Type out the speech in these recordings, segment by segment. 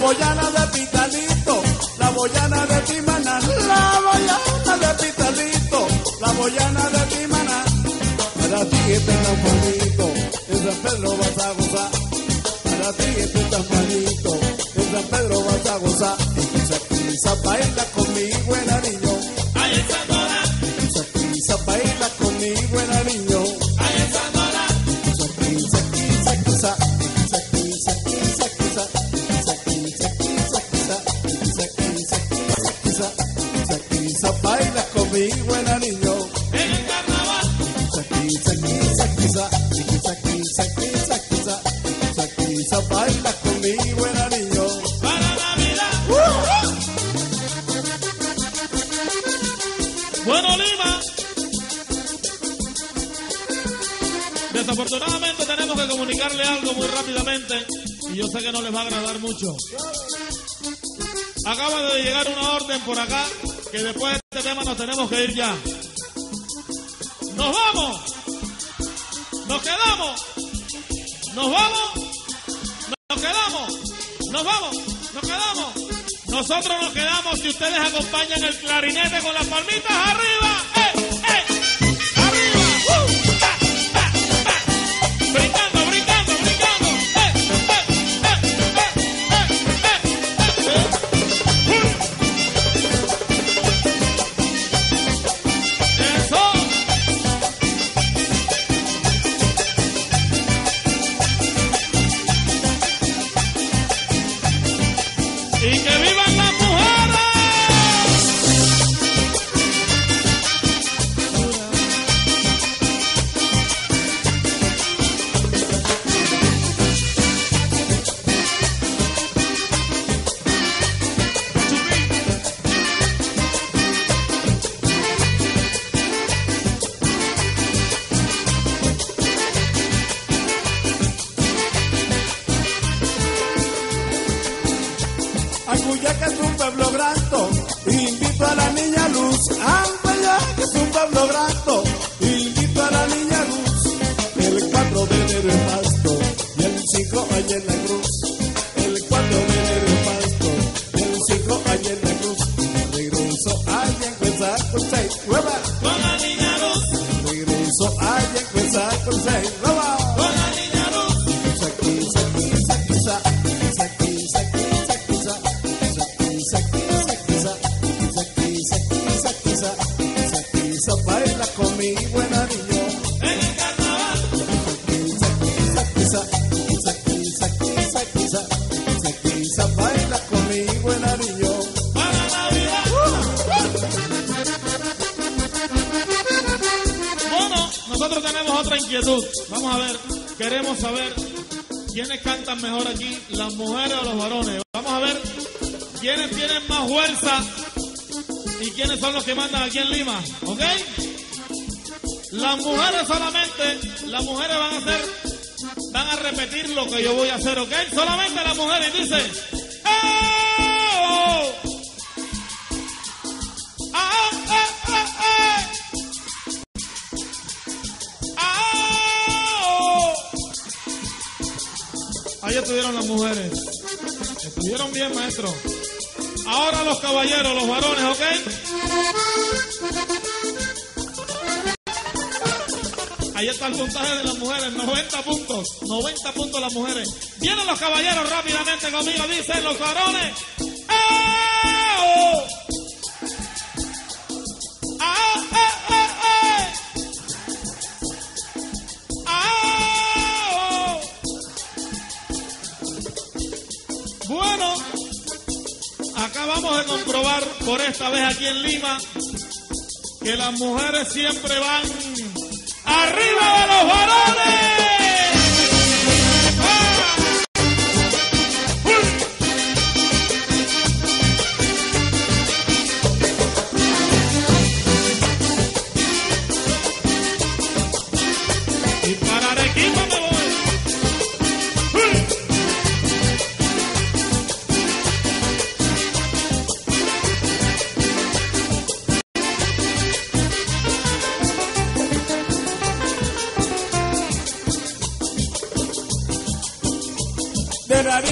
boyana de Pitalito, la boyana de Timaná, la boyana de Pitalito, la boyana de Timaná. Para ti este tan bonito, en San Pedro vas a gozar. Para ti este tan bonito, en San Pedro vas a gozar. Y quizá, quizá quizá, baila conmigo niño. Para Navidad. Bueno, Lima. Desafortunadamente tenemos que comunicarle algo muy rápidamente y yo sé que no les va a agradar mucho. Acaba de llegar una orden por acá que después de este tema nos tenemos que ir ya. ¡Nos vamos! ¡Nos quedamos! ¡Nos vamos! ¡Nos quedamos! ¡Nos vamos! ¡Nos quedamos! Nosotros nos quedamos si ustedes acompañan el clarinete con las palmitas arriba. Anguyaca es un pueblo grato, invito a la niña Luz. Anguyaca es un pueblo grato, sopa y la comí buena. En el carnaval. sopa y la comí buena niño. Para Navidad. Bueno, nosotros tenemos otra inquietud. Vamos a ver, queremos saber quiénes cantan mejor aquí, las mujeres o los varones. Vamos a ver quiénes tienen más fuerza y quiénes son los que mandan aquí en Lima, ¿ok? Las mujeres solamente, las mujeres van a hacer, van a repetir lo que yo voy a hacer, ¿ok? Solamente las mujeres dicen, ¡Oh! ¡Ah, ah, ah! ¡Ah! Ahí estuvieron las mujeres. Estuvieron bien, maestro. Ahora los caballeros, los varones, ¿ok? Ahí está el puntaje de las mujeres, 90 puntos. 90 puntos las mujeres. Vienen los caballeros rápidamente conmigo, dicen los varones. ¡Ah! ¡Ah, ah, ah, ah! ¡Ah! Bueno, acabamos de comprobar por esta vez aquí en Lima que las mujeres siempre van arriba de los varones.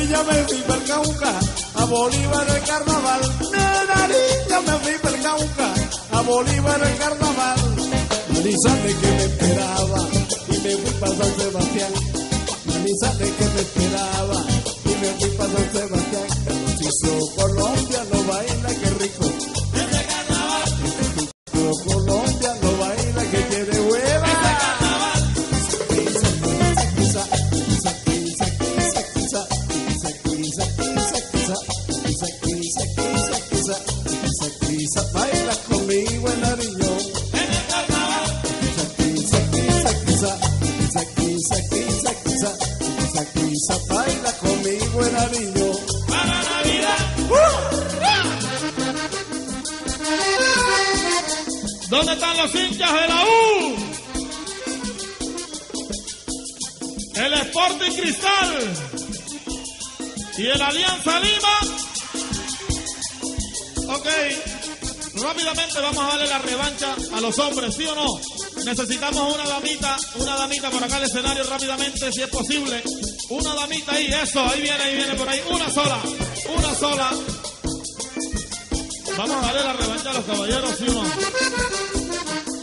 Niña me fui para el Cauca, a Bolívar el carnaval. Nena niña me fui para el Cauca, a Bolívar el carnaval. Manizales que me esperaba y me fui para San Sebastián. Manizales que me esperaba y me fui para San Sebastián. El hizo Colombia no baila, qué ¿Dónde están los hinchas de la U? El Sporting Cristal y el Alianza Lima. Ok, rápidamente vamos a darle la revancha a los hombres, ¿sí o no? Necesitamos una damita, una damita por acá al escenario rápidamente, si es posible. Una damita ahí, eso, ahí viene, ahí viene por ahí. Una sola, una sola. Vamos a darle la revancha a los caballeros, ¿sí o no?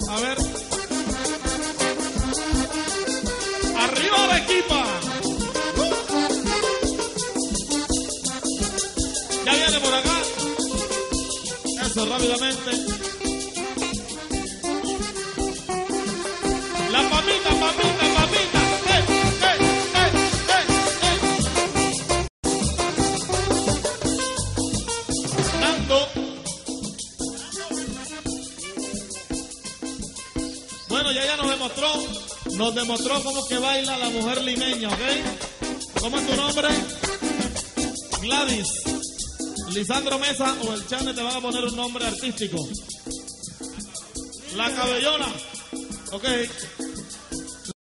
A ver. Arriba la equipa. Ya viene por acá. Eso rápidamente. Nos demostró cómo que baila la mujer limeña, ¿ok? ¿Cómo es tu nombre? Gladys. Lisandro Mesa o el Chane te van a poner un nombre artístico. La cabellona. Ok.